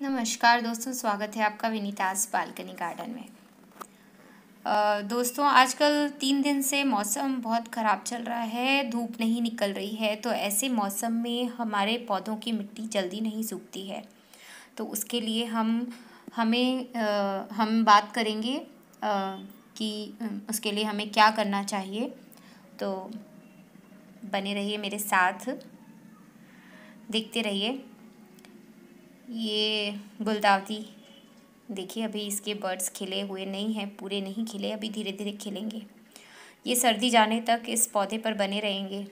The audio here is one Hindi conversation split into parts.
नमस्कार दोस्तों स्वागत है आपका विनीताज बालकनी गार्डन में। आ, दोस्तों आजकल तीन दिन से मौसम बहुत ख़राब चल रहा है धूप नहीं निकल रही है तो ऐसे मौसम में हमारे पौधों की मिट्टी जल्दी नहीं सूखती है। तो उसके लिए हम हमें आ, हम बात करेंगे आ, कि उसके लिए हमें क्या करना चाहिए। तो बने रहिए मेरे साथ देखते रहिए। ये गुलदावती, देखिए अभी इसके बर्ड्स खिले हुए नहीं हैं, पूरे नहीं खिले, अभी धीरे धीरे खिलेंगे। ये सर्दी जाने तक इस पौधे पर बने रहेंगे।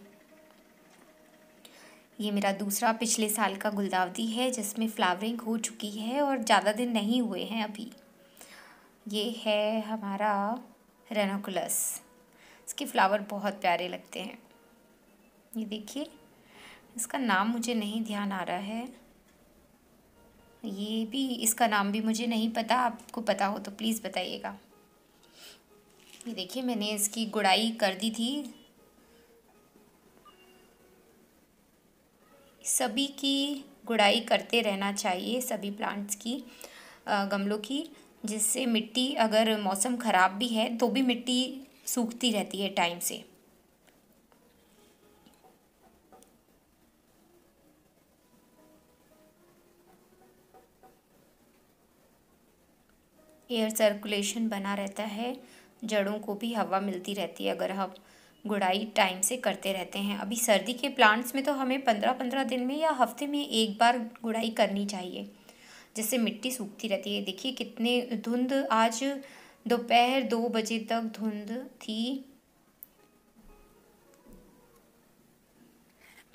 ये मेरा दूसरा पिछले साल का गुलदावती है, जिसमें फ्लावरिंग हो चुकी है और ज़्यादा दिन नहीं हुए हैं अभी। ये है हमारा रेनोकुलस इसके फ्लावर बहुत प्यारे लगते हैं। ये देखिए, इसका नाम मुझे नहीं ध्यान आ रहा है। ये भी, इसका नाम भी मुझे नहीं पता, आपको पता हो तो प्लीज़ बताइएगा। ये देखिए, मैंने इसकी गुड़ाई कर दी थी। सभी की गुड़ाई करते रहना चाहिए, सभी प्लांट्स की गमलों की, जिससे मिट्टी अगर मौसम ख़राब भी है तो भी मिट्टी सूखती रहती है टाइम से। एयर सर्कुलेशन बना रहता है, जड़ों को भी हवा मिलती रहती है अगर हम गुड़ाई टाइम से करते रहते हैं। अभी सर्दी के प्लांट्स में तो हमें पंद्रह पंद्रह दिन में या हफ़्ते में एक बार गुड़ाई करनी चाहिए, जिससे मिट्टी सूखती रहती है। देखिए कितने धुंध आज दोपहर दो बजे तक धुंध थी,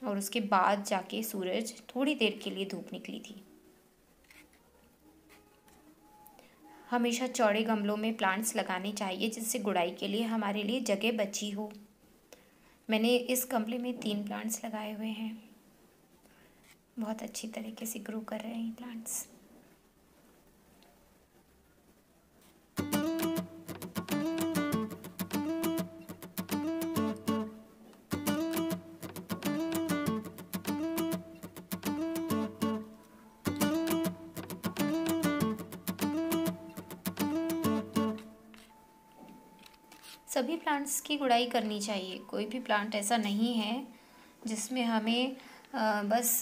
और उसके बाद जाके सूरज थोड़ी देर के लिए धूप निकली थी। हमेशा चौड़े गमलों में प्लांट्स लगाने चाहिए, जिससे गुड़ाई के लिए हमारे लिए जगह बची हो। मैंने इस गमले में तीन प्लांट्स लगाए हुए हैं। बहुत अच्छी तरीके से ग्रो कर रहे हैं प्लांट्स प्लांट्स की गुड़ाई करनी चाहिए। कोई भी प्लांट ऐसा नहीं है जिसमें हमें बस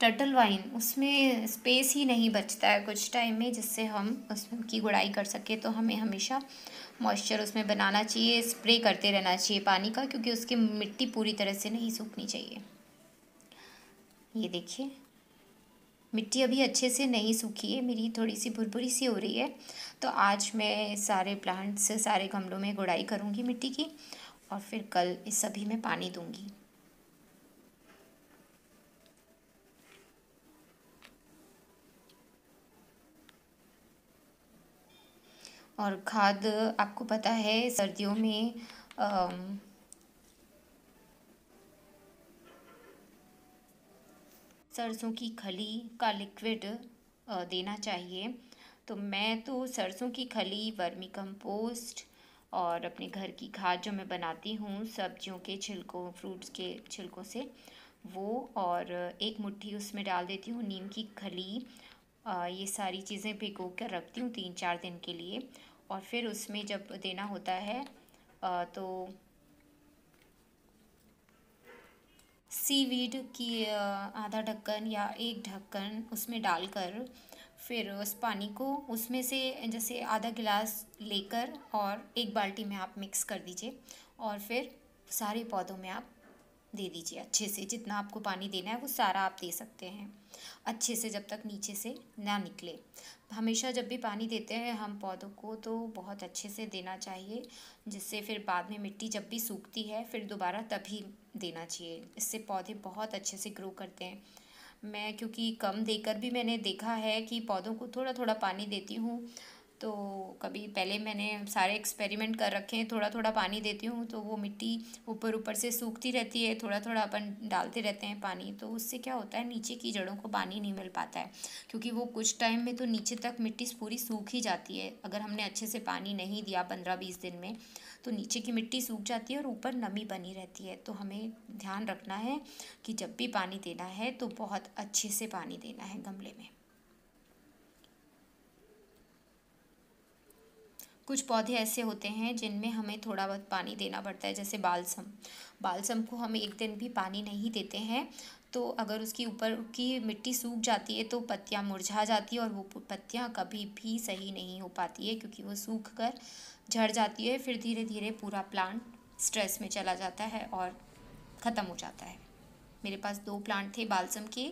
टर्टल वाइन उसमें स्पेस ही नहीं बचता है कुछ टाइम में जिससे हम उसकी गुड़ाई कर सके। तो हमें हमेशा मॉइस्चर उसमें बनाना चाहिए स्प्रे करते रहना चाहिए पानी का, क्योंकि उसकी मिट्टी पूरी तरह से नहीं सूखनी चाहिए। ये देखिए। मिट्टी अभी अच्छे से नहीं सूखी है, मेरी थोड़ी सी भुरभुरी सी हो रही है। तो आज मैं सारे प्लांट्स सारे गमलों में गुड़ाई करूँगी मिट्टी की और फिर कल इस सभी में पानी दूँगी। और खाद, आपको पता है, सर्दियों में सरसों की खली का लिक्विड देना चाहिए। तो मैं तो सरसों की खली, वर्मी कंपोस्ट और अपने घर की खाद जो मैं बनाती हूँ, सब्जियों के, छिलकों फ्रूट्स के छिलकों से, वो और एक मुट्ठी उसमें डाल देती हूँ, नीम की खली। ये सारी चीज़ें भिगो कर रखती हूँ तीन चार दिन के लिए और फिर उसमें जब देना होता है तो सीवीड की आधा ढक्कन या एक ढक्कन उसमें डालकर फिर उस पानी को उसमें से जैसे आधा गिलास लेकर और एक बाल्टी में आप मिक्स कर दीजिए और फिर सारे पौधों में आप दे दीजिए अच्छे से। जितना आपको पानी देना है, वो सारा आप दे सकते हैं। अच्छे से जब तक नीचे से ना निकले। हमेशा जब भी पानी देते हैं हम पौधों को तो बहुत अच्छे से देना चाहिए, जिससे फिर बाद में मिट्टी जब भी सूखती है, फिर दोबारा तभी देना चाहिए। इससे पौधे बहुत अच्छे से ग्रो करते हैं। मैं क्योंकि कम देकर भी मैंने देखा है कि पौधों को थोड़ा थोड़ा पानी देती हूँ। तो कभी पहले मैंने सारे एक्सपेरिमेंट कर रखे हैं थोड़ा थोड़ा पानी देती हूँ तो वो मिट्टी ऊपर ऊपर से सूखती रहती है थोड़ा थोड़ा अपन डालते रहते हैं पानी तो उससे क्या होता है, नीचे की जड़ों को पानी नहीं मिल पाता है, क्योंकि वो कुछ टाइम में तो नीचे तक मिट्टी पूरी सूख ही जाती है, अगर हमने अच्छे से पानी नहीं दिया पंद्रह बीस दिन में तो नीचे की मिट्टी सूख जाती है और ऊपर नमी बनी रहती है तो हमें ध्यान रखना है कि जब भी पानी देना है तो बहुत अच्छे से पानी देना है गमले में। कुछ पौधे ऐसे होते हैं जिनमें हमें थोड़ा बहुत पानी देना पड़ता है, जैसे बालसम। बालसम को हम एक दिन भी पानी नहीं देते हैं तो अगर उसकी ऊपर की मिट्टी सूख जाती है तो पत्तियाँ मुरझा जाती है और वो पत्तियाँ कभी भी सही नहीं हो पाती है क्योंकि वो सूख कर झड़ जाती है, फिर धीरे धीरे पूरा प्लांट स्ट्रेस में चला जाता है और ख़त्म हो जाता है। मेरे पास दो प्लांट थे बालसम के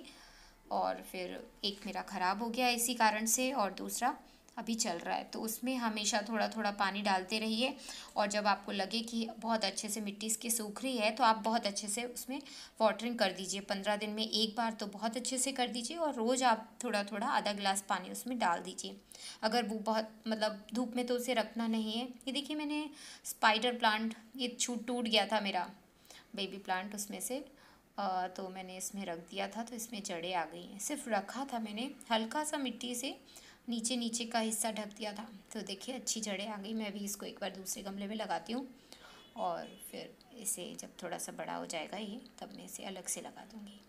और फिर एक मेरा ख़राब हो गया इसी कारण से और दूसरा अभी चल रहा है। तो उसमें हमेशा थोड़ा थोड़ा पानी डालते रहिए और जब आपको लगे कि बहुत अच्छे से मिट्टी इसकी सूख रही है तो आप बहुत अच्छे से उसमें वाटरिंग कर दीजिए। पंद्रह दिन में एक बार तो बहुत अच्छे से कर दीजिए और रोज़ आप थोड़ा थोड़ा आधा गिलास पानी उसमें डाल दीजिए। अगर वो बहुत मतलब धूप में तो उसे रखना नहीं है। ये देखिए मैंने स्पाइडर प्लांट ये छूट टूट गया था मेरा बेबी प्लांट उसमें से। तो मैंने इसमें रख दिया था तो इसमें जड़ें आ गई हैं। सिर्फ़ रखा था मैंने। हल्का सा मिट्टी से नीचे नीचे का हिस्सा ढक दिया था। तो देखिए, अच्छी जड़ें आ गई। मैं भी इसको एक बार दूसरे गमले में लगाती हूँ और फिर इसे जब थोड़ा सा बड़ा हो जाएगा ये, तब मैं इसे अलग से लगा दूँगी।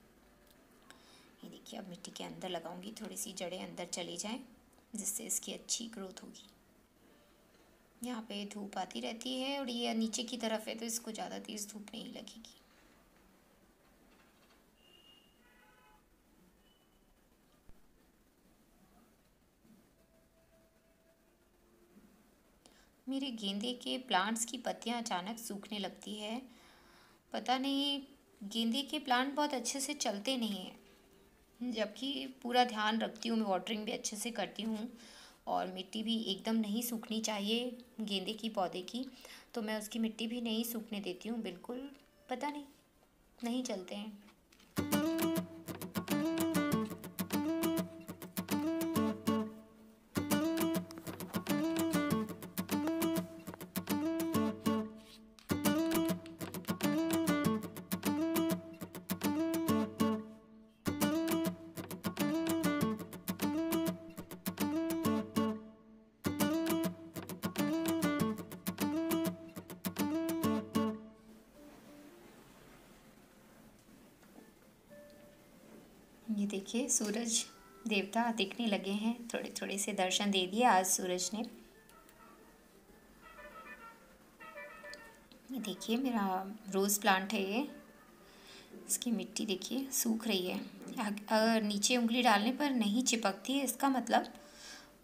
ये देखिए, अब मिट्टी के अंदर लगाऊँगी। थोड़ी सी जड़ें अंदर चली जाएँ, जिससे इसकी अच्छी ग्रोथ होगी। यहाँ पे धूप आती रहती है और ये नीचे की तरफ़ है तो इसको ज़्यादा तेज़ धूप नहीं लगेगी। मेरे गेंदे के प्लांट्स की पत्तियाँ अचानक सूखने लगती है। पता नहीं, गेंदे के प्लांट बहुत अच्छे से चलते नहीं हैं। जबकि पूरा ध्यान रखती हूँ, मैं वाटरिंग भी अच्छे से करती हूँ और मिट्टी भी एकदम नहीं सूखनी चाहिए गेंदे की, पौधे की। तो मैं उसकी मिट्टी भी नहीं सूखने देती हूँ, बिल्कुल पता नहीं नहीं चलते हैं। देखिए, सूरज देवता दिखने लगे हैं। थोड़े थोड़े से दर्शन दे दिए आज सूरज ने। ये देखिए, मेरा रोज़ प्लांट है ये। इसकी मिट्टी देखिए, सूख रही है। अगर नीचे उंगली डालने पर नहीं चिपकती है, इसका मतलब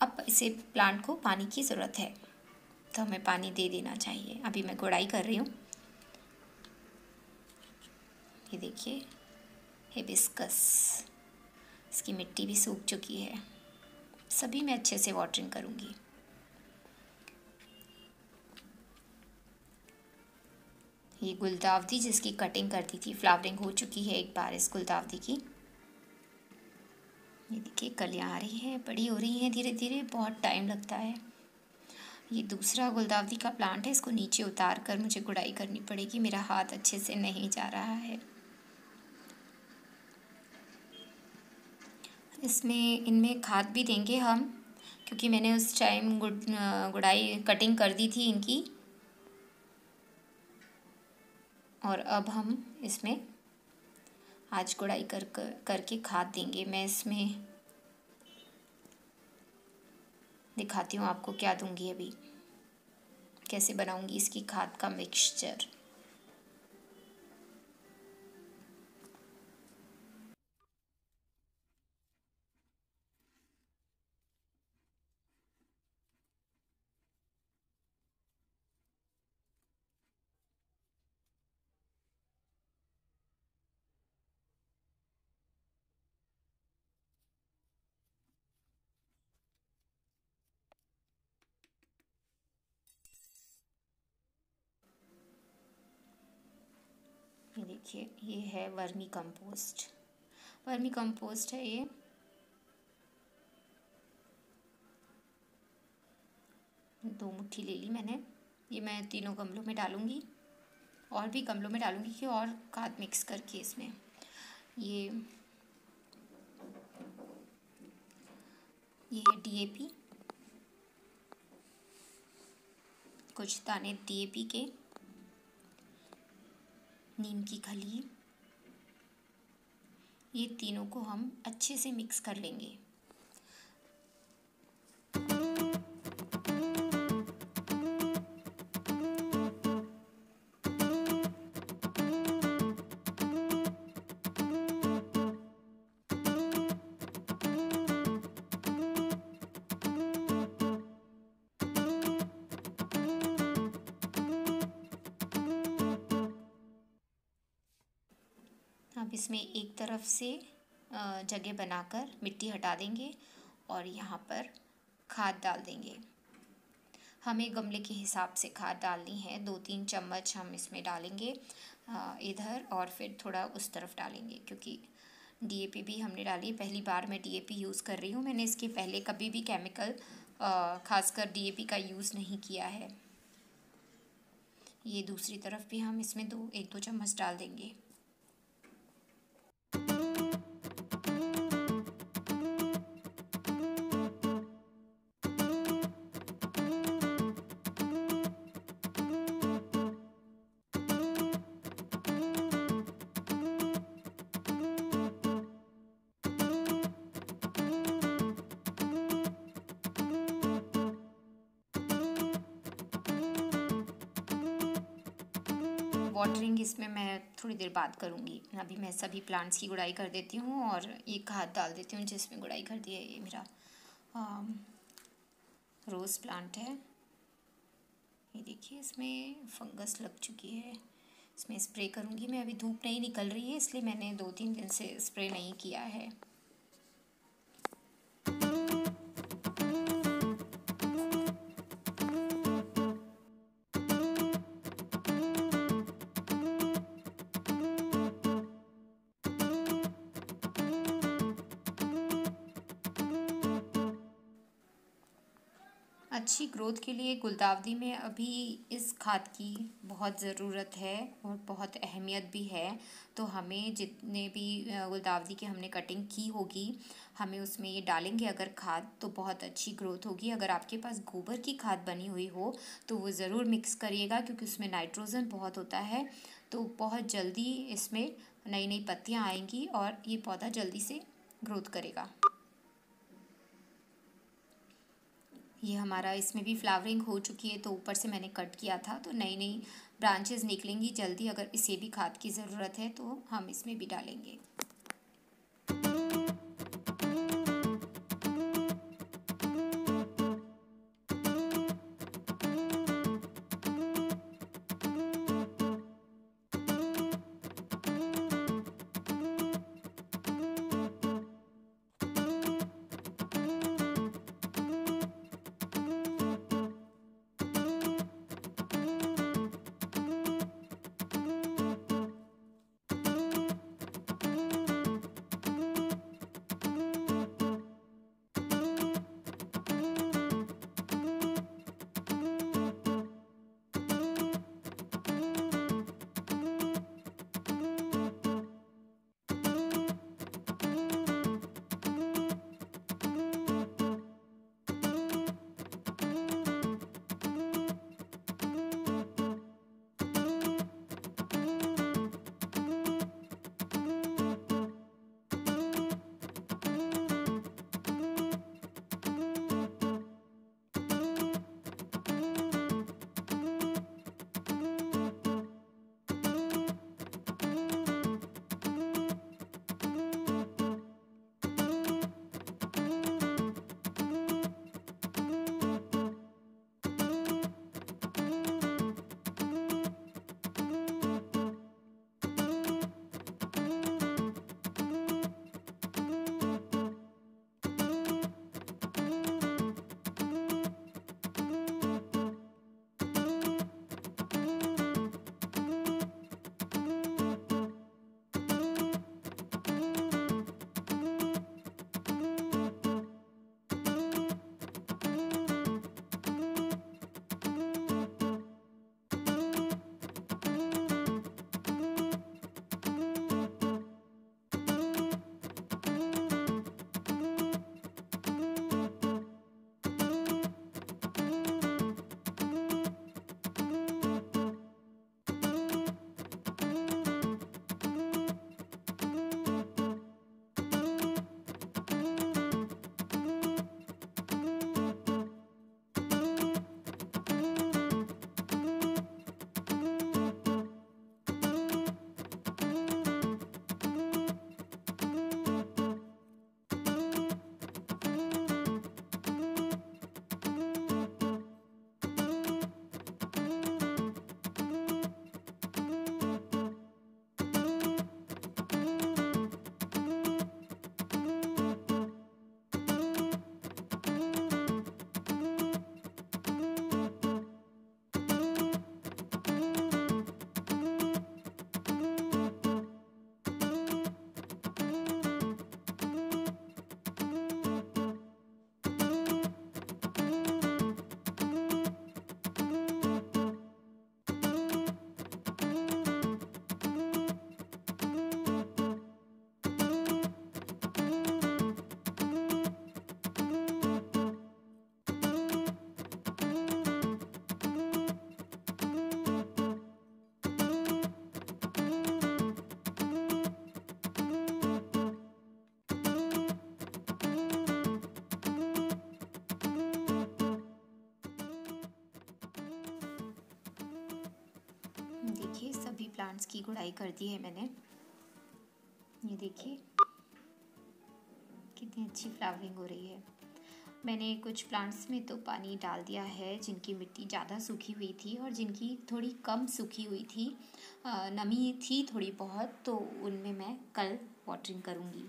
अब इसे प्लांट को पानी की ज़रूरत है। तो हमें पानी दे देना चाहिए। अभी मैं गुड़ाई कर रही हूँ। ये देखिए, हिबिस्कस। इसकी मिट्टी भी सूख चुकी है। सभी मैं अच्छे से वाटरिंग करूँगी। ये गुलदावदी जिसकी कटिंग कर दी थी फ्लावरिंग हो चुकी है एक बार इस गुलदावदी की। ये देखिए कलियाँ आ रही है, बड़ी हो रही हैं धीरे धीरे बहुत टाइम लगता है। ये दूसरा गुलदावदी का प्लांट है, इसको नीचे उतार कर मुझे गुड़ाई करनी पड़ेगी, मेरा हाथ अच्छे से नहीं जा रहा है। इसमें, इनमें खाद भी देंगे हम, क्योंकि मैंने उस टाइम गुड़ गुड़ाई कटिंग कर दी थी इनकी। और अब हम इसमें आज गुड़ाई कर कर, करके खाद देंगे। मैं इसमें दिखाती हूँ आपको क्या दूँगी अभी। कैसे बनाऊँगी इसकी खाद का मिक्सचर देखिए, ये है वर्मी कंपोस्ट। वर्मी कंपोस्ट है ये। दो मुट्ठी ले ली मैंने। ये मैं तीनों गमलों में डालूँगी। और भी गमलों में डालूँगी कि और खाद मिक्स करके इसमें। ये ये है डीएपी कुछ दाने डीएपी के। नीम की खली। ये तीनों को हम अच्छे से मिक्स कर लेंगे। अब इसमें एक तरफ़ से जगह बनाकर मिट्टी हटा देंगे और यहाँ पर खाद डाल देंगे। हमें गमले के हिसाब से खाद डालनी है। दो तीन चम्मच हम इसमें डालेंगे इधर और फिर थोड़ा उस तरफ़ डालेंगे क्योंकि डीएपी भी हमने डाली। पहली बार मैं डीएपी यूज़ कर रही हूँ। मैंने इसके पहले कभी भी केमिकल खासकर डीएपी का यूज़ नहीं किया है। ये दूसरी तरफ़ भी हम इसमें दो, एक दो चम्मच डाल देंगे। वाटरिंग इसमें मैं थोड़ी देर बाद करूँगी। अभी मैं सभी प्लांट्स की गुड़ाई कर देती हूँ और ये खाद डाल देती हूँ जिसमें गुड़ाई कर दी है ये मेरा रोज़ प्लांट है। ये देखिए, इसमें फंगस लग चुकी है। इसमें स्प्रे करूँगी मैं। अभी धूप नहीं निकल रही है, इसलिए मैंने दो तीन दिन से स्प्रे नहीं किया है। अच्छी ग्रोथ के लिए गुलदावदी में अभी इस खाद की बहुत ज़रूरत है और बहुत अहमियत भी है। तो हमें जितने भी गुलदावदी की हमने कटिंग की होगी, हमें उसमें ये डालेंगे अगर खाद तो बहुत अच्छी ग्रोथ होगी। अगर आपके पास गोबर की खाद बनी हुई हो तो वो ज़रूर मिक्स करिएगा, क्योंकि उसमें नाइट्रोजन बहुत होता है। तो बहुत जल्दी इसमें नई नई पत्तियाँ आएँगी और ये पौधा जल्दी से ग्रोथ करेगा। ये हमारा, इसमें भी फ्लावरिंग हो चुकी है तो ऊपर से मैंने कट किया था तो नई नई ब्रांचेस निकलेंगी जल्दी, अगर इसे भी खाद की ज़रूरत है तो हम इसमें भी डालेंगे। प्लांट्स की गुड़ाई कर दी है मैंने। ये देखिए, कितनी अच्छी फ्लावरिंग हो रही है। मैंने कुछ प्लांट्स में तो पानी डाल दिया है, जिनकी मिट्टी ज़्यादा सूखी हुई थी और जिनकी थोड़ी कम सूखी हुई थी। नमी थी थोड़ी बहुत तो उनमें मैं कल वाटरिंग करूँगी।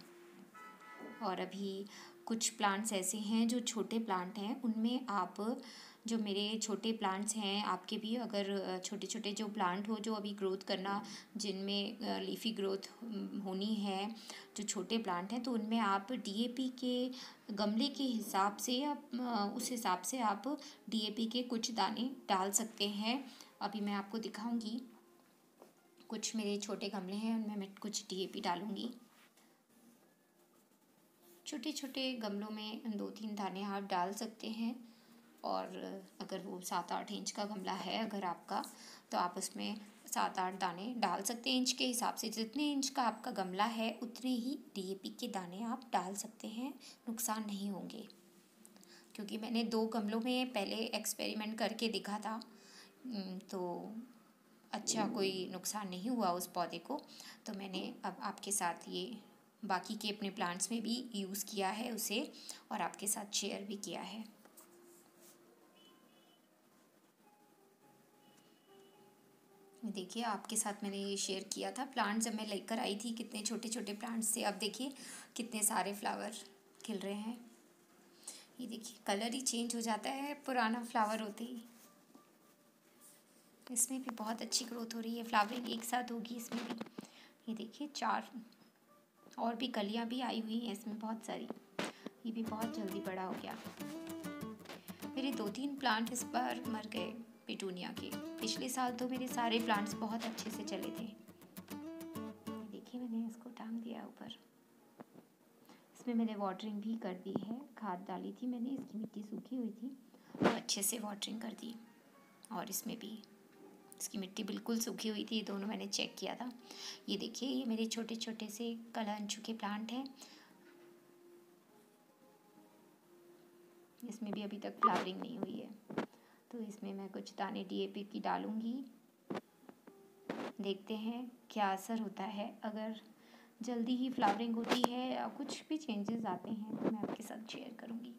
और अभी कुछ प्लांट्स ऐसे हैं जो छोटे प्लांट हैं, उनमें आप जो मेरे छोटे प्लांट्स हैं, आपके भी अगर छोटे छोटे जो प्लांट हो, जो अभी ग्रोथ करना, जिनमें लीफी ग्रोथ होनी है, जो छोटे प्लांट हैं तो उनमें आप डीएपी के गमले के हिसाब से या उस हिसाब से आप डीएपी के कुछ दाने डाल सकते हैं। अभी मैं आपको दिखाऊँगी। कुछ मेरे छोटे गमले हैं, उनमें मैं कुछ डीएपी डालूँगी। छोटे छोटे गमलों में दो तीन दाने आप डाल सकते हैं। और अगर वो सात आठ इंच का गमला है अगर आपका तो आप उसमें सात आठ दाने डाल सकते हैं इंच के हिसाब से। जितने इंच का आपका गमला है, उतने ही डीएपी के दाने आप डाल सकते हैं, नुकसान नहीं होंगे। क्योंकि मैंने दो गमलों में पहले एक्सपेरिमेंट करके देखा था तो अच्छा कोई नुकसान नहीं हुआ उस पौधे को। तो मैंने अब आपके साथ ये बाकी के अपने प्लांट्स में भी यूज़ किया है उसे और आपके साथ शेयर भी किया है। देखिए, आपके साथ मैंने ये शेयर किया था। प्लांट जब मैं लेकर आई थी, कितने छोटे छोटे प्लांट्स थे, अब देखिए कितने सारे फ्लावर खिल रहे हैं। ये देखिए कलर ही चेंज हो जाता है, पुराना फ्लावर होते ही। इसमें भी बहुत अच्छी ग्रोथ हो रही है। फ्लावरिंग एक साथ होगी इसमें भी। ये देखिए, चार और भी कलियाँ भी आई हुई हैं इसमें बहुत सारी। ये भी बहुत जल्दी बड़ा हो गया। मेरे दो तीन प्लांट इस बार मर गए। पिटूनिया के। पिछले साल तो मेरे सारे प्लांट्स बहुत अच्छे से चले थे। देखिए मैंने इसको टांग दिया ऊपर। इसमें मैंने वाटरिंग भी कर दी है। खाद डाली थी मैंने, इसकी मिट्टी सूखी हुई थी। तो अच्छे से वाटरिंग कर दी। और इसमें भी। इसकी मिट्टी बिल्कुल सूखी हुई थी, दोनों मैंने चेक किया था। ये देखिए, ये मेरे छोटे छोटे से कलंचू के प्लांट हैं। इसमें भी अभी तक फ्लावरिंग नहीं हुई है। तो इसमें मैं कुछ दाने डीएपी की डालूँगी। देखते हैं क्या असर होता है। अगर जल्दी ही फ्लावरिंग होती है या कुछ भी चेंजेस आते हैं तो मैं आपके साथ शेयर करूँगी।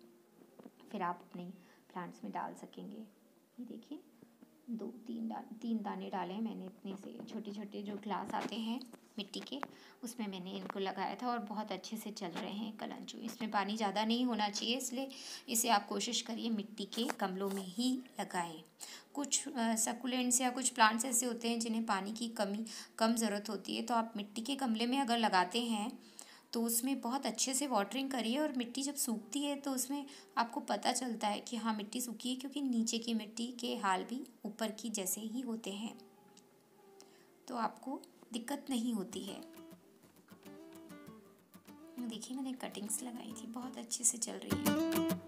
फिर आप अपने प्लांट्स में डाल सकेंगे। ये देखिए, दो, तीन डा तीन दाने डाले हैं मैंने इतने से। छोटे छोटे जो ग्लास आते हैं मिट्टी के, उसमें मैंने इनको लगाया था और बहुत अच्छे से चल रहे हैं कलंचू इसमें पानी ज़्यादा नहीं होना चाहिए, इसलिए इसे आप कोशिश करिए मिट्टी के गमलों में ही लगाएँ। कुछ सकुलेंट्स या कुछ प्लांट्स ऐसे होते हैं जिन्हें पानी की कमी, कम ज़रूरत होती है तो आप मिट्टी के गमले में अगर लगाते हैं तो उसमें बहुत अच्छे से वाटरिंग करिए और मिट्टी जब सूखती है तो उसमें आपको पता चलता है कि हाँ मिट्टी सूखी है क्योंकि नीचे की मिट्टी के हाल भी ऊपर की जैसे ही होते हैं। तो आपको दिक्कत नहीं होती है। देखिए मैंने कटिंग्स लगाई थी, बहुत अच्छे से चल रही है।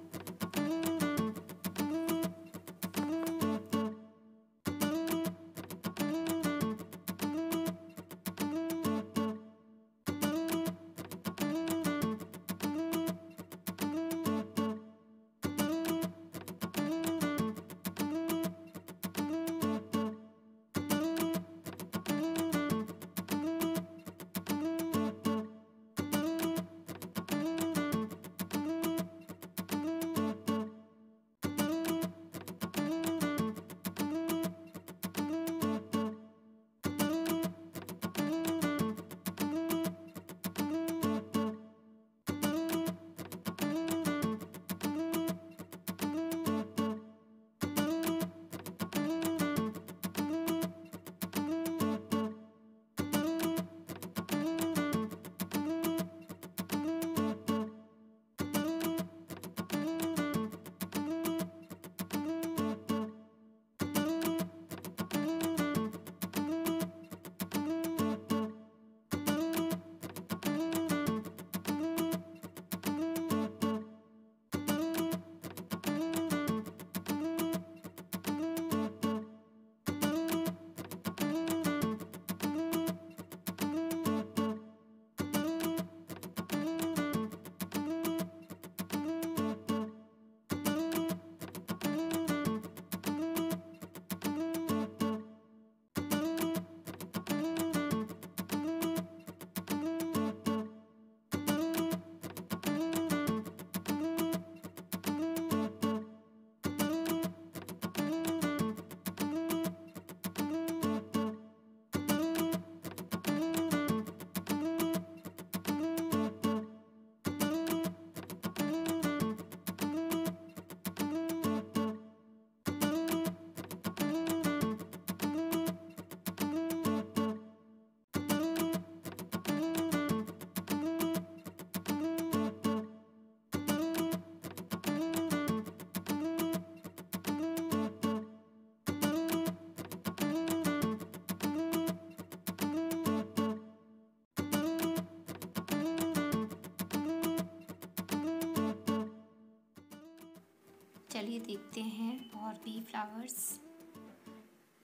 चलिए देखते हैं और भी फ्लावर्स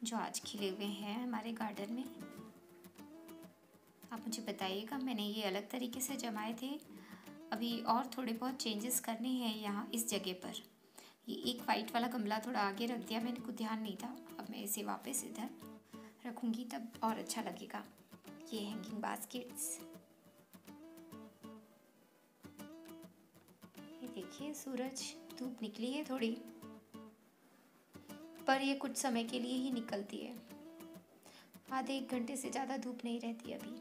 जो आज खिले हुए हैं हमारे गार्डन में। आप मुझे बताइएगा, मैंने ये अलग तरीके से जमाए थे। अभी और थोड़े बहुत चेंजेस करने हैं यहाँ इस जगह पर। ये एक वाइट वाला गमला थोड़ा आगे रख दिया, मैंने कुछ ध्यान नहीं था। अब मैं इसे वापस इधर रखूँगी, तब और अच्छा लगेगा। ये हैंगिंग बास्केट्स ये देखिए, सूरज। धूप निकली है थोड़ी, पर ये कुछ समय के लिए ही निकलती है। आधे एक घंटे से ज़्यादा धूप नहीं रहती अभी।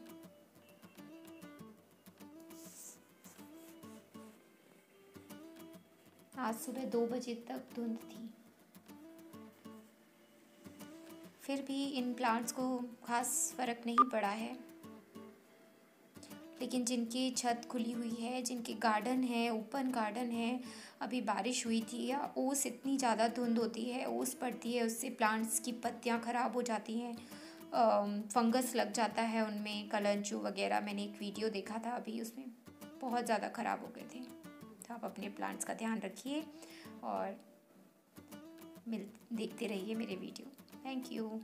आज सुबह दो बजे तक धुंध थी। फिर भी इन प्लांट्स को खास फ़र्क नहीं पड़ा है। लेकिन जिनकी छत खुली हुई है, जिनके गार्डन है, ओपन गार्डन है, अभी बारिश हुई थी या ओस इतनी ज़्यादा धुंध होती है, ओस पड़ती है, उससे प्लांट्स की पत्तियाँ ख़राब हो जाती हैं फंगस लग जाता है उनमें कलंचू वगैरह, मैंने एक वीडियो देखा था अभी, उसमें बहुत ज़्यादा ख़राब हो गए थे। तो आप अपने प्लांट्स का ध्यान रखिए और मिल, देखते रहिए मेरे वीडियो थैंक यू